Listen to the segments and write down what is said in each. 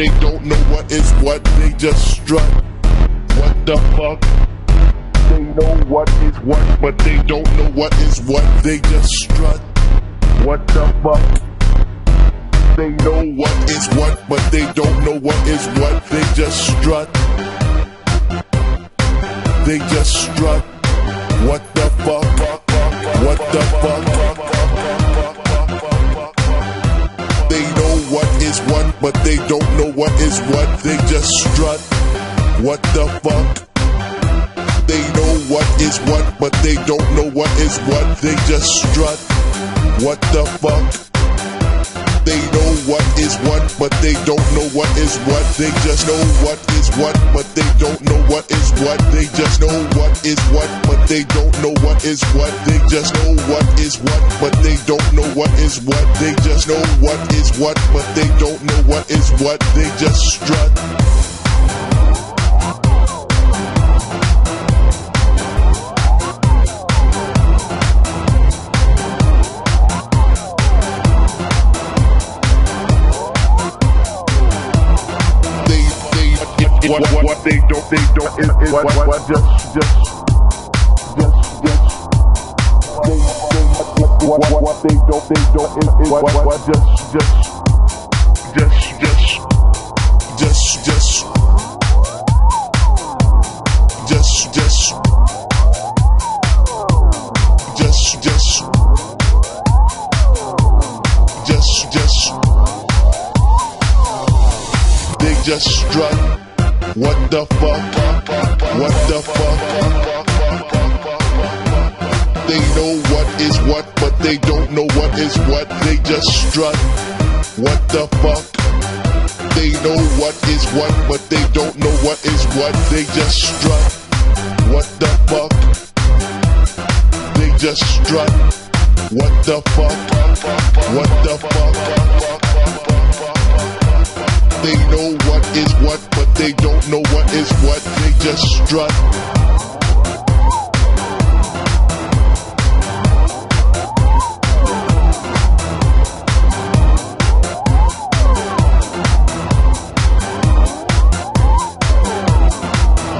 they don't know what is what. They just strut. What the fuck? They know what is what, but they don't know what is what. They just strut. What the fuck? They know what is what, but they don't know what is what. They just strut. They just strut. What the fuck? What the fuck? But they don't know what is what. They just strut. What the fuck? They know what is what, but they don't know what is what. They just strut. What the fuck? Is what, but they don't know what is what. They just know what is what, but they don't know what is what. They just know what is what, but they don't know what is what. They just know what is what, but they don't know what is what. They just know what is what, but they don't know what is what. They just strut. They don't they don't is, is what, what what just just just just they they what what what they don't they don't is, is what what what just just just just just just just just just just just just they just strut. What the fuck? What the fuck? They know what is what, but they don't know what is what. They just strut. What the fuck? They know what is what, but they don't know what is what. They just strut. What the fuck? They just strut. What the fuck? What the fuck? Just strut.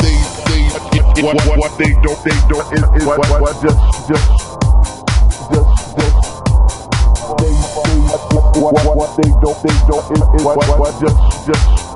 They they what what, what they don't they don't is, is what, what what just just what what, what they don't they don't is, is what, what what just just